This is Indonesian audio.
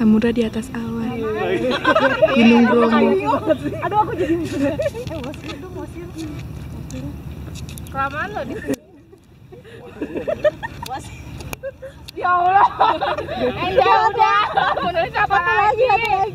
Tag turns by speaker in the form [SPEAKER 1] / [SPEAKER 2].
[SPEAKER 1] Samudra di atas awan. Gunung Bromo.
[SPEAKER 2] Aduh aku jadi eh.
[SPEAKER 3] Kelamaan lo di sini.
[SPEAKER 2] Ya Allah.
[SPEAKER 3] Eh, ya udah. Menurut apa lagi?
[SPEAKER 2] lagi.